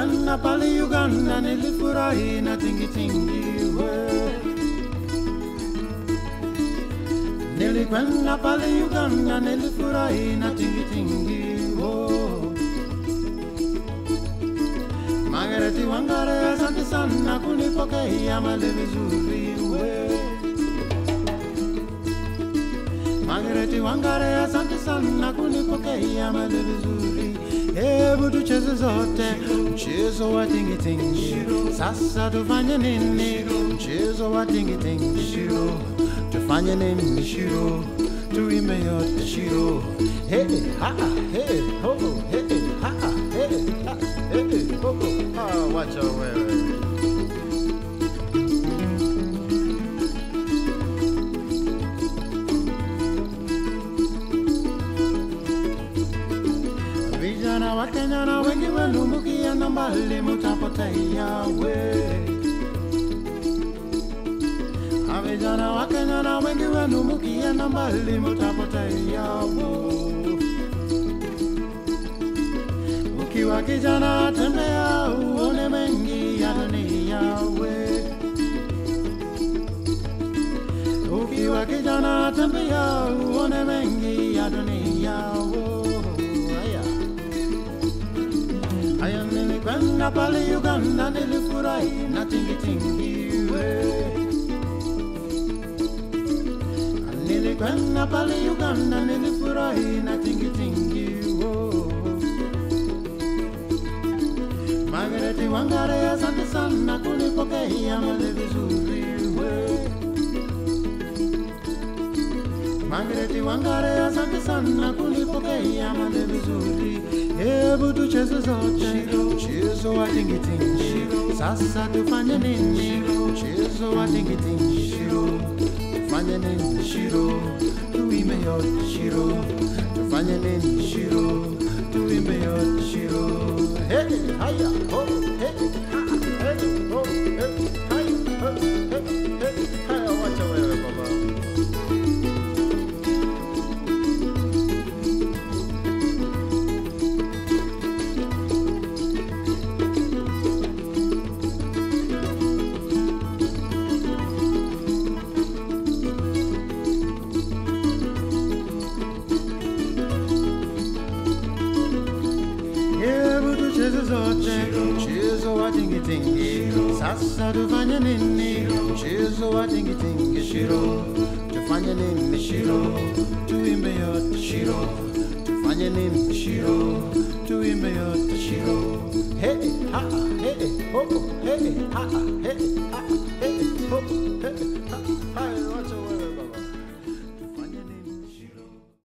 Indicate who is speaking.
Speaker 1: Nilikwenda pale Uganda, nilifurahi na tingitingi we. Nilikwenda pale Uganda, nilifurahi na tingitingi oh. Margareti Wangare, asante sana kunipokea mali vizuri we. Margareti Wangare, asante sana kunipokea mali vizuri. Eh. Hebu tucheze zote mchezo wa tingitingi. Sasa tufanye nini? Mchezo wa tingitingi shiro, tufanye nini shiro? Tuimbe yote shiro. Hey, ha, hey, ho, hey, ha, hey, ha, hey, ho, ah, wacha wewe. Vijana wa Kenya na wengi wenu mkienda mbali mutapotea we. Ah, Vijana wa Kenya na wengi wenu mkienda mbali mutapotea wo. Ukiwa kijana tembea uone mengi ya dunia we. Ukiwa kijana tembea uone mengi ya dunia wo. Nilikwenda pale Uganda nilifurahi na tingitingi we. Nilikwenda pale Uganda nilifurahi na tingitingi wo. Margareti Wangare asante sana kunipokea Margareti Wangare asante sana kunipokea mali vizuri. Hebu tucheze zote mchezo wa tingitingi. Sasa tufanye nini? Mchezo wa tingitingi. Tufanye nini shiro? Tuimbe yote shiro. Tufanye nini shiro? Tuimbe yote shiro. Hey, haya, ho, mchezo wa tingitingi. Sasa tufanye nini? Mchezo wa tingitingi shiro. Tufanye nini shiro? Tuimbe yote shiro. Tufanye nini shiro? Tuimbe yote shiro. Hey, ha, hey, ho, hey, ha, hey.